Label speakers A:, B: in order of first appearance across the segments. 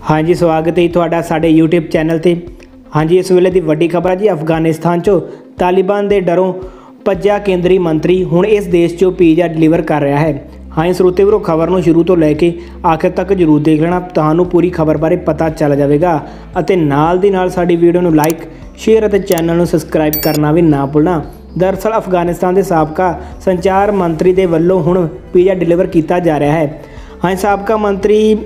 A: ਹਾਂਜੀ, ਸਵਾਗਤ ਹੈ ਜੀ ਤੁਹਾਡਾ ਸਾਡੇ YouTube ਚੈਨਲ ਤੇ। ਹਾਂਜੀ, ਇਸ ਵੇਲੇ ਦੀ ਵੱਡੀ ਖਬਰ ਹੈ ਜੀ ਅਫਗਾਨਿਸਤਾਨ 'ਚੋਂ। ਤਾਲਿਬਾਨ ਦੇ ਡਰੋਂ ਭੱਜਿਆ ਕੇਂਦਰੀ ਮੰਤਰੀ ਹੁਣ ਇਸ ਦੇਸ਼ 'ਚੋਂ ਪੀਜ਼ਾ ਡਿਲੀਵਰ ਕਰ ਰਿਹਾ ਹੈ। ਹਾਂ ਸਰੋਤੇ ਵੀਰੋ ਖਬਰ ਨੂੰ ਸ਼ੁਰੂ ਤੋਂ ਲੈ ਕੇ ਆਖਿਰ ਤੱਕ ਜਰੂਰ ਦੇਖ ਲੈਣਾ। ਤੁਹਾਨੂੰ ਪੂਰੀ ਖਬਰ ਬਾਰੇ ਪਤਾ ਚੱਲ ਜਾਵੇਗਾ ਅਤੇ ਨਾਲ ਦੀ ਨਾਲ ਸਾਡੀ ਵੀਡੀਓ ਨੂੰ ਲਾਈਕ, ਸ਼ੇਅਰ ਅਤੇ ਚੈਨਲ ਨੂੰ ਸਬਸਕ੍ਰਾਈਬ ਕਰਨਾ ਵੀ ਨਾ ਭੁੱਲਣਾ। ਦਰਅਸਲ, ਅਫਗਾਨਿਸਤਾਨ ਦੇ ਸਾਬਕਾ ਸੰਚਾਰ ਮੰਤਰੀ ਦੇ ਵੱਲੋਂ ਹੁਣ ਪੀਜ਼ਾ ਡਿਲੀਵਰ ਕੀਤਾ ਜਾ ਰਿਹਾ ਹੈ। ਹਾਂ ਸਾਬਕਾ ਮੰਤਰੀ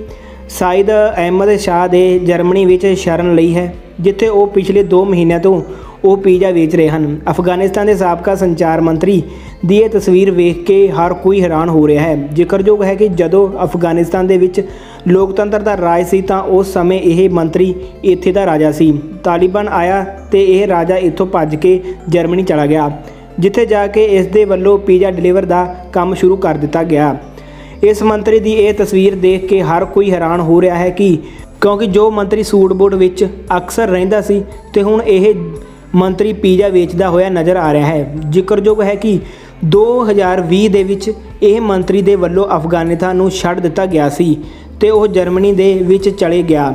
A: ਸਾਇਦ ਅਹਿਮਦ ਸ਼ਾਹ ਦੇ ਜਰਮਨੀ ਵਿੱਚ ਸ਼ਰਨ ਲਈ ਹੈ, ਜਿੱਥੇ ਉਹ ਪਿਛਲੇ 2 ਮਹੀਨਿਆਂ ਤੋਂ ਉਹ ਪੀਜ਼ਾ ਵੇਚ ਰਹੇ ਹਨ। ਅਫਗਾਨਿਸਤਾਨ ਦੇ ਸਾਬਕਾ ਸੰਚਾਰ ਮੰਤਰੀ ਦੀ ਇਹ ਤਸਵੀਰ ਵੇਖ ਕੇ ਹਰ ਕੋਈ ਹੈਰਾਨ ਹੋ ਰਿਹਾ ਹੈ। ਜ਼ਿਕਰਯੋਗ ਹੈ ਕਿ ਜਦੋਂ ਅਫਗਾਨਿਸਤਾਨ ਦੇ ਵਿੱਚ ਲੋਕਤੰਤਰ ਦਾ ਰਾਜ ਸੀ ਤਾਂ ਉਸ ਸਮੇਂ ਇਹ ਮੰਤਰੀ ਇੱਥੇ ਦਾ ਰਾਜਾ ਸੀ। ਤਾਲਿਬਾਨ ਆਇਆ ਤੇ ਇਹ ਰਾਜਾ ਇੱਥੋਂ ਭੱਜ ਕੇ ਜਰਮਨੀ ਚਲਾ ਗਿਆ, ਜਿੱਥੇ ਜਾ ਕੇ ਇਸ ਦੇ ਵੱਲੋਂ ਪੀਜ਼ਾ ਡਿਲੀਵਰ ਦਾ ਕੰਮ ਸ਼ੁਰੂ ਕਰ ਦਿੱਤਾ ਗਿਆ। ਇਸ ਮੰਤਰੀ ਦੀ ਇਹ ਤਸਵੀਰ ਦੇਖ ਕੇ ਹਰ ਕੋਈ ਹੈਰਾਨ ਹੋ ਰਿਹਾ ਹੈ ਕਿ ਕਿਉਂਕਿ ਜੋ ਮੰਤਰੀ ਸੂਟ ਬੂਟ ਵਿੱਚ ਅਕਸਰ ਰਹਿੰਦਾ ਸੀ ਤੇ ਹੁਣ ਇਹ ਮੰਤਰੀ ਪੀਜ਼ਾ ਵੇਚਦਾ ਹੋਇਆ ਨਜ਼ਰ ਆ ਰਿਹਾ ਹੈ। ਜ਼ਿਕਰਯੋਗ ਹੈ ਕਿ 2020 ਦੇ ਵਿੱਚ ਇਹ ਮੰਤਰੀ ਦੇ ਵੱਲੋਂ ਅਫਗਾਨਿਸਤਾਨ ਨੂੰ ਛੱਡ ਦਿੱਤਾ ਗਿਆ ਸੀ ਤੇ ਉਹ ਜਰਮਨੀ ਦੇ ਵਿੱਚ ਚਲੇ ਗਿਆ,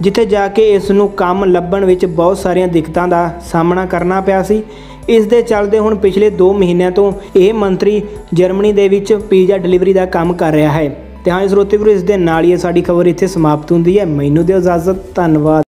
A: ਜਿੱਥੇ ਜਾ ਕੇ ਇਸ ਨੂੰ ਕੰਮ ਲੱਭਣ ਵਿੱਚ ਬਹੁਤ ਸਾਰੀਆਂ ਦਿੱਕਤਾਂ ਦਾ ਸਾਹਮਣਾ ਕਰਨਾ ਪਿਆ ਸੀ। ਇਸ ਦੇ ਚੱਲਦੇ ਹੁਣ ਪਿਛਲੇ 2 ਮਹੀਨਿਆਂ ਤੋਂ ਇਹ ਮੰਤਰੀ ਜਰਮਨੀ ਦੇ ਵਿੱਚ ਪੀਜ਼ਾ ਡਿਲੀਵਰੀ ਦਾ ਕੰਮ ਕਰ ਰਿਹਾ ਹੈ। ਤੇ ਹਾਂ, ਇਸ ਸਰੋਤੇ ਵੀਰੋ ਇਸ ਦੇ ਨਾਲ ਹੀ। ਸਾਡੀ ਖਬਰ ਇੱਥੇ ਸਮਾਪਤ ਹੁੰਦੀ ਹੈ। ਮੈਨੂੰ ਦਿਓ ਇਜਾਜ਼ਤ। ਧੰਨਵਾਦ।